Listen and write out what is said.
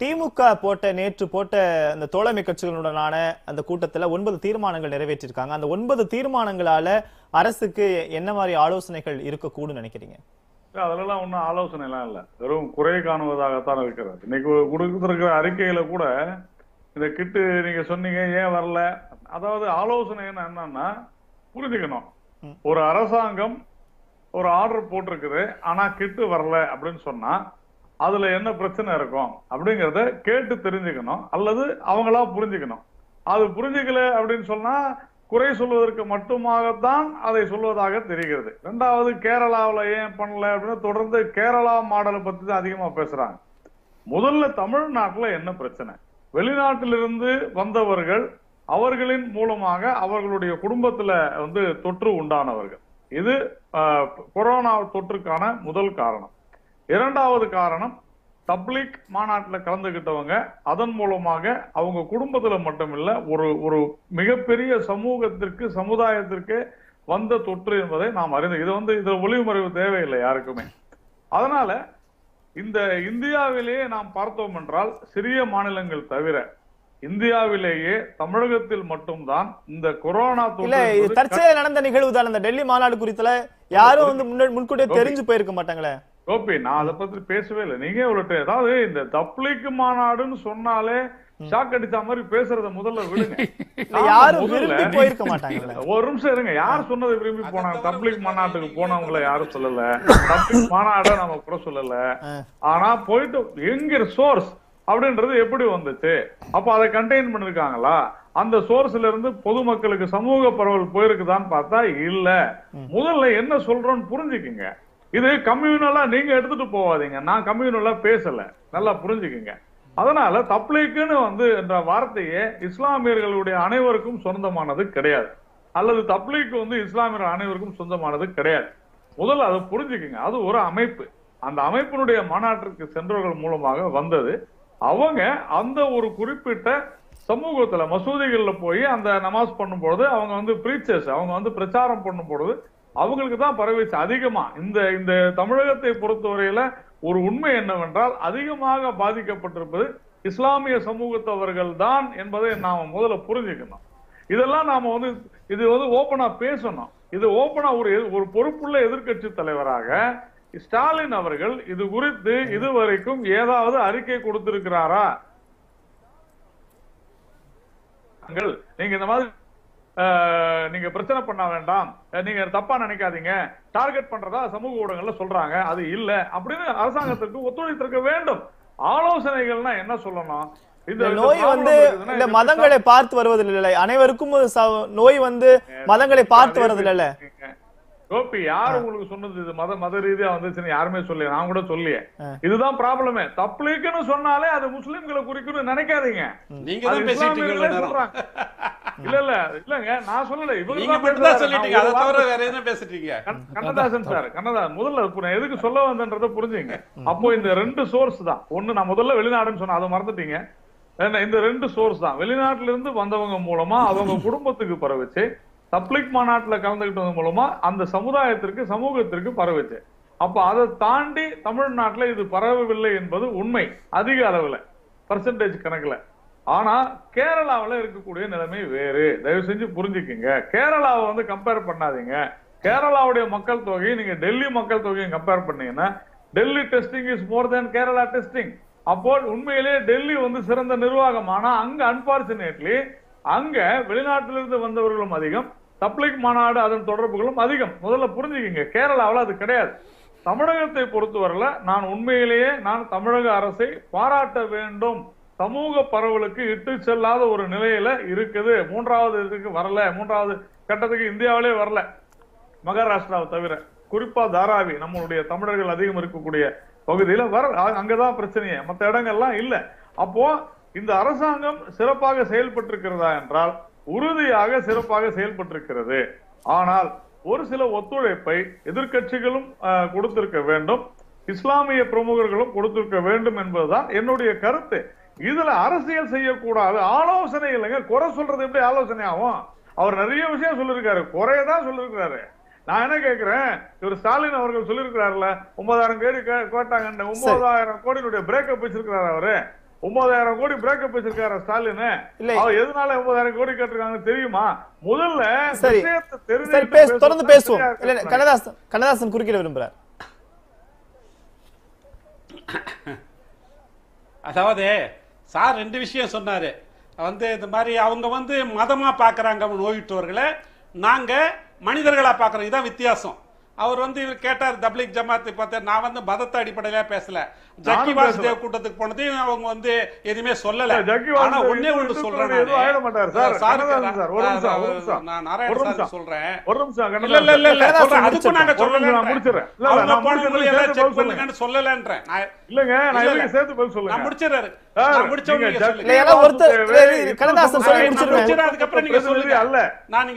திமுக போட்ட நேற்று போட்ட அந்த தோழமை கட்சிகளுடனான அந்த கூட்டத்துல ஒன்பது தீர்மானங்கள் நிறைவேற்றிருக்காங்க. அந்த ஒன்பது தீர்மானங்களால அரசுக்கு என்ன மாதிரி ஆலோசனைகள் இருக்கக்கூடும் நினைக்கிறீங்க? அதெல்லாம் ஒன்றும் ஆலோசனை எல்லாம் இல்ல. வெறும் குறை காணுவதாகத்தான் இருக்கிறது. இன்னைக்கு கொடுத்திருக்கிற அறிக்கையில கூட இந்த கிட்டு நீங்க சொன்னீங்க ஏன் வரல? அதாவது ஆலோசனை என்ன என்னன்னா புரிஞ்சுக்கணும். ஒரு அரசாங்கம் ஒரு ஆர்டர் போட்டிருக்குது ஆனா கிட்டு வரல அப்படின்னு சொன்னா அதுல என்ன பிரச்சனை இருக்கும் அப்படிங்கறத கேட்டு தெரிஞ்சுக்கணும் அல்லது அவங்களா புரிஞ்சுக்கணும். அது புரிஞ்சுக்கல அப்படின்னு சொன்னா குறை சொல்வதற்கு மட்டுமாகத்தான் அதை சொல்வதாக தெரிகிறது. ரெண்டாவது கேரளாவில் ஏன் பண்ணல அப்படின்னு தொடர்ந்து கேரளா மாடலை பத்தி தான் அதிகமா பேசுறாங்க. முதல்ல தமிழ்நாட்டில் என்ன பிரச்சனை? வெளிநாட்டிலிருந்து வந்தவர்கள் அவர்களின் மூலமாக அவர்களுடைய குடும்பத்துல வந்து தொற்று உண்டானவர்கள். இது கொரோனா தொற்றுக்கான முதல் காரணம். இரண்டாவது காரணம் தப்லீக் மாநாட்டில் கலந்துகிட்டவங்க அதன் மூலமாக அவங்க குடும்பத்துல மட்டுமில்ல ஒரு ஒரு மிகப்பெரிய சமூகத்திற்கு சமுதாயத்திற்கு வந்த தொற்று என்பதை நாம் அறிந்து இது வந்து இதுல ஒளிவுமறைவு தேவையில்லை யாருக்குமே. அதனால இந்த இந்தியாவிலேயே நாம் பார்த்தோம் என்றால் சிறிய மாநிலங்கள் தவிர இந்தியாவிலேயே தமிழகத்தில் மட்டும்தான் இந்த கொரோனா தற்செயல் நடந்த நிகழ்வு தான் இந்த டெல்லி மாநாடு குறித்துல யாரும் வந்து முன்கூட்டியே தெரிஞ்சு போயிருக்க மாட்டாங்களே. கோபி நான் அதை பத்தி பேசவே இல்லை. நீங்க இவ்வளவு அதாவது இந்த தப்லீக் மாநாடுன்னு சொன்னாலே ஷாக் அடிச்ச மாதிரி பேசுறத முதல்ல விடுங்க. ஒரு நிமிஷம் இருங்க. யார் சொன்னதை விரும்பி போனாங்க? தப்லீக் மாநாட்டுக்கு போனவங்கள யாரும் சொல்லல. தப்லீக் மாநாட நம்ம கூட சொல்லல. ஆனா போயிட்டு எங்க சோர்ஸ் அப்படின்றது எப்படி வந்துச்சு? அப்ப அதை கண்டெயின் பண்ணிருக்காங்களா? அந்த சோர்ஸ்ல இருந்து பொதுமக்களுக்கு சமூக பரவல் போயிருக்குதான்னு பார்த்தா இல்ல. முதல்ல என்ன சொல்றோம்னு புரிஞ்சுக்குங்க. இது கம்யூனலா நீங்க எடுத்துட்டு போவாதீங்க. நான் கம்யூனலா பேசல. நல்லா புரிஞ்சுக்குங்க. அதனால தப்லீக்குன்னு வந்து என்ற வார்த்தையே இஸ்லாமியர்களுடைய அனைவருக்கும் சொந்தமானது கிடையாது. அல்லது தப்லீக் வந்து இஸ்லாமியர் அனைவருக்கும் சொந்தமானது கிடையாது. முதல்ல அதை புரிஞ்சுக்குங்க. அது ஒரு அமைப்பு. அந்த அமைப்பினுடைய மாநாட்டிற்கு சென்றவர்கள் மூலமாக வந்தது. அவங்க அந்த ஒரு குறிப்பிட்ட சமூகத்துல மசூதிகளில் போய் அந்த நமாஸ் பண்ணும்பொழுது அவங்க வந்து பிரீச்சர்ஸ் அவங்க வந்து பிரச்சாரம் பண்ணும் பொழுது அவங்களுக்கு தான் பரவிச்சு அதிகமா. இந்த இந்த தமிழகத்தை பொறுத்தவரையில ஒரு உண்மை என்னவென்றால் அதிகமாக பாதிக்கப்பட்டிருப்பது இஸ்லாமிய சமூகத்தவர்கள் தான் என்பதை நாம முதல்ல புரிஞ்சுக்கணும். இதெல்லாம் நாம வந்து இது வந்து ஓபனா பேசணும். இது ஓபனா ஒரு ஒரு பொறுப்புள்ள எதிர்க்கட்சி தலைவராக ஸ்டாலின் அவர்கள் இது குறித்து இதுவரைக்கும் ஏதாவது அறிக்கை கொடுத்திருக்கிறாரா? நீங்க இந்த மாதிரி நீங்க பிரச்சனை பண்ண வேண்டாம். நீங்க தப்பா நினைக்காதீங்க. டார்கெட் பண்றதா சமூக ஊடகங்கள்ல சொல்றாங்க. அது இல்ல. அப்படின்னு அரசாங்கத்திற்கு ஒத்துழைத்திருக்க வேண்டும். ஆலோசனைகள்னா என்ன சொல்லணும்? இந்த நோய் வந்து இந்த மதங்களை பார்த்து வருவதில்லை அனைவருக்கும் நோய் வந்து மதங்களை பார்த்து வருவதில்லை கோபி யார் உங்களுக்கு சொன்னது இது? மத மத ரீதியா வந்துச்சுன்னு யாருமே சொல்லல. நான் கூட சொல்லியே இதுதான் ப்ராப்ளமே தப்லீக்குன்னு சொன்னாலே அது முஸ்லிம்களை குறிக்கும்னு நினைக்காதீங்க. நீங்க தான் இல்ல இல்ல இல்லங்க நான் சொல்லல. தான் மட்டும் தான். சொல்லிட்டீங்க. அதை தவிர வேற என்ன பேசிட்டு இருக்கீங்க? கண்- கண்ணதாசன் சார் கண்ணதாசன் முதல்ல இப்ப நான் எதுக்கு சொல்ல வந்தேன்றதை புரிஞ்சுங்க. அப்போ இந்த ரெண்டு சோர்ஸ் தான். ஒண்ணு நான் முதல்ல வெளிநாடுன்னு சொன்னேன் அதை மறந்துட்டீங்க. ஏன்னா, இந்த ரெண்டு சோர்ஸ் தான். வெளிநாட்டுல இருந்து வந்தவங்க மூலமா அவங்க குடும்பத்துக்கு பரவுச்சு. தப்லிக் மாநாட்டுல கலந்துகிட்டது மூலமா அந்த சமுதாயத்திற்கு சமூகத்திற்கு பரவுச்சு. அப்ப அதை தாண்டி தமிழ்நாட்டுல இது பரவவில்லை என்பது உண்மை. அதிக அளவுல. பர்சன்டேஜ் கணக்குல. ஆனா கேரளாவில் இருக்கக்கூடிய நிலைமை வேறு. தயவு செஞ்சு புரிஞ்சுக்குங்க. கேரளாவை வந்து கம்பேர் பண்ணாதீங்க. கேரளாவுடைய மக்கள் தொகையை நீங்க டெல்லி மக்கள் தொகையை கம்பேர் பண்ணீங்கன்னா Delhi testing is more than Kerala testing அப்போ உண்மையிலேயே டெல்லி வந்து சிறந்த நிர்வாகம். ஆனா அங்க அன்பார்ச்சுனேட்லி அங்க வெளிநாட்டிலிருந்து வந்தவர்களும் அதிகம் தப்ளிக் மாநாடு அதன் தொடர்புகளும் அதிகம். முதல்ல புரிஞ்சுக்கிங்க. கேரளாவில் அது கிடையாது. தமிழகத்தை பொறுத்தவரையில் நான் உண்மையிலேயே நான் தமிழக அரசை பாராட்ட வேண்டும். சமூக பரவலுக்கு இட்டு செல்லாத ஒரு நிலையில இருக்குது. மூன்றாவது இதுக்கு வரல. மூன்றாவது கட்டத்துக்கு இந்தியாவிலே வரல. மகாராஷ்டிராவை தவிர குறிப்பா தாராவி நம்மளுடைய தமிழர்கள் அதிகம் இருக்கக்கூடிய பகுதியில வர அங்கதான் பிரச்சனையே. மத்த இடங்கள்லாம் இல்ல. அப்போ இந்த அரசாங்கம் சிறப்பாக செயல்பட்டிருக்கிறதா என்றால் உறுதியாக சிறப்பாக செயல்பட்டிருக்கிறது. ஆனால் ஒரு சில ஒத்துழைப்பை எதிர்க்கட்சிகளும் கொடுத்திருக்க வேண்டும். இஸ்லாமிய பிரமுகர்களும் கொடுத்திருக்க வேண்டும் என்பதுதான் என்னுடைய கருத்து. இதுல அரசியல் செய்யக்கூடாது. ஆலோசனை இல்லைங்க. குறை சொல்றது எப்படி ஆலோசனை ஆகும்? அவர் நிறைய விஷயம் சொல்லியிருக்காரு. குறையதான் சொல்லியிருக்காரு. நான் என்ன கேக்குறேன் இவர் ஸ்டாலின் அவர்கள் சொல்லியிருக்கிறாருல ஒன்பதாயிரம் கோடி கே- கேட்டாங்க ஒன்பதாயிரம் கோடியினுடைய பிரேக்கப் வச்சிருக்கிறாரு அவரு. ஒன்பதாயிரம் கோடி பிரேக்கப் வச்சிருக்காரு ஸ்டாலின். அவர் எதனால ஒன்பதாயிரம் கோடி கேட்டிருக்காங்க தெரியுமா? முதல்ல தொடர்ந்து பேசுவோம். கண்ணதாசன் கண்ணதாசன் குறுக்கிட விரும்புறார். அதாவது சார் ரெண்டு விஷயம் சொன்னாரு. வந்து இந்த மாதிரி அவங்க வந்து மதமா பாக்குறாங்க நோயிட்டவர்களை நாங்க மனிதர்களா பாக்குறோம். இதான் வித்தியாசம். அவர் வந்து இவர் கேட்டார் தப்லீக் ஜமாத் பார்த்து நான் வந்து மதத்தை அடிப்படையில பேசல ஜக்கி வாசுதேவ். கூட்டத்துக்கு போனதையும் அவங்க வந்து எதுவுமே சொல்லல ஆனா ஒண்ணு இது சொல்றேன் எதுவும் ஆயிட மாட்டாரு சார். நானு. சாருக்கு கண்ணதாசன் சார், ஒரு நிமிஷம், ஒரு நிமிஷம். நான் ஒரு நாராயண சார் நிமிஷம். சொல்றேன் ஒரு நிமிஷம் இல்ல இல்ல இல்ல இல்ல. அதுக்கும் நாங்க நான் சொல்லல அவங்க நான். எல்லாம் செக். பண்ணுங்கன்னு சொல்லலன்றேன் இல்லங்க நான் இல்ல, இதுக்கு இல்ல. சேர்த்து பதில் நான் சொல்லுங்க முடிச்சிடுறாரு சார், நான் முடிச்சவங்க சொல்லுங்க இல்ல, ஒருத்தர் சொல்லி. முடிச்சிடுறேன். அதுக்கப்புறம் நீங்க சொல்லுங்க அல்ல நான் நீங்க